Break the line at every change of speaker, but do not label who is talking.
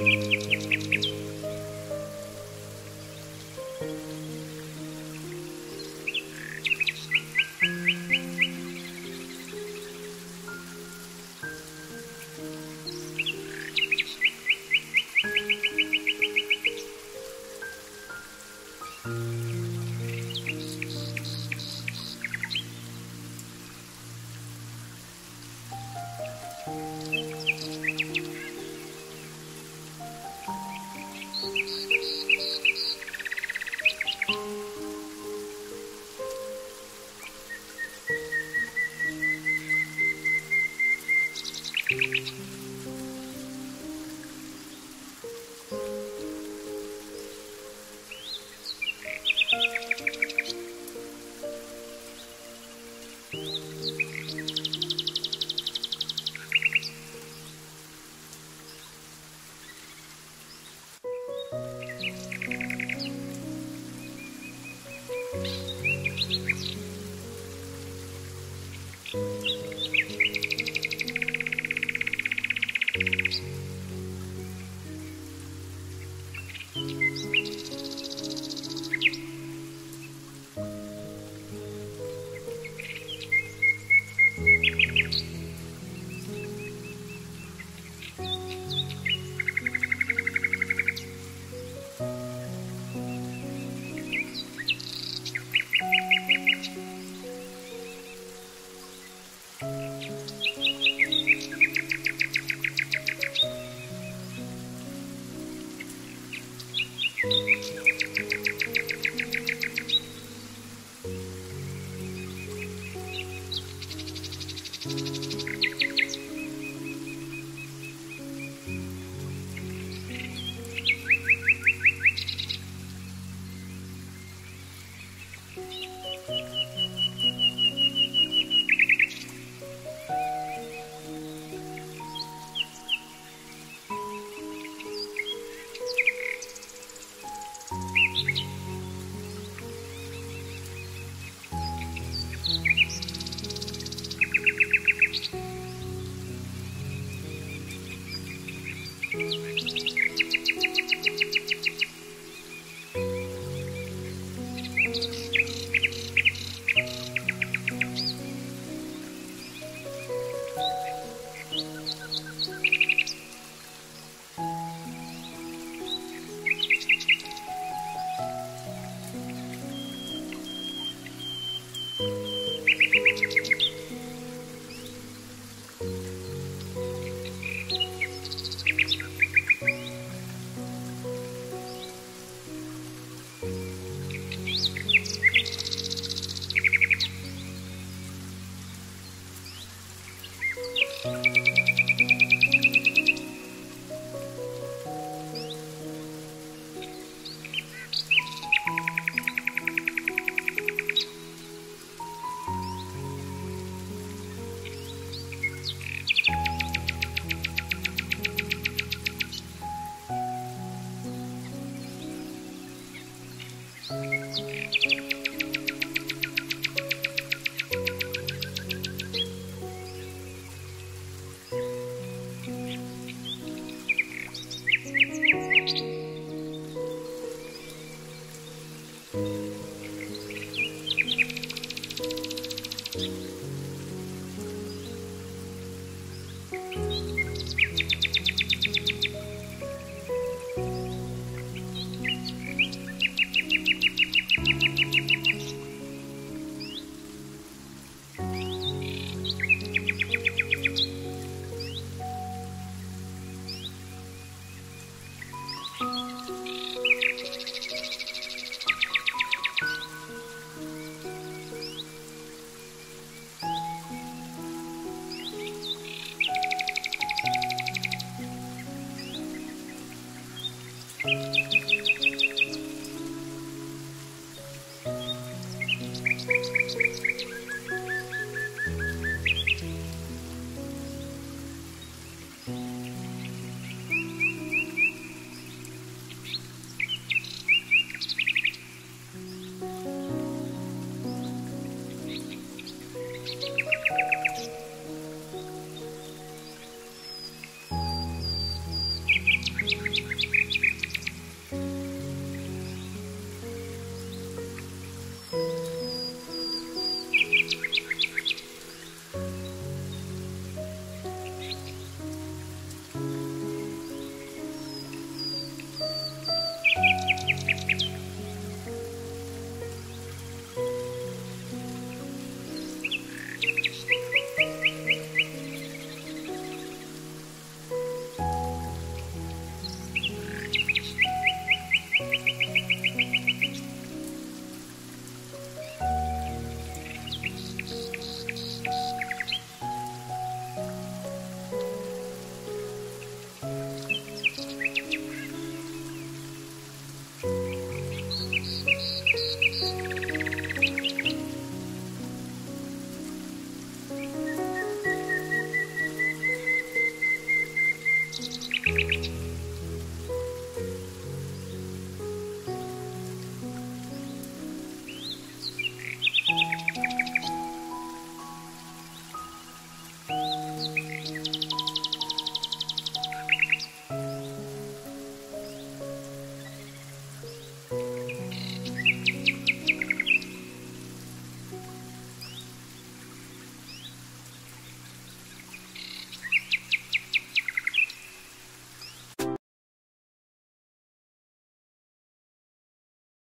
Música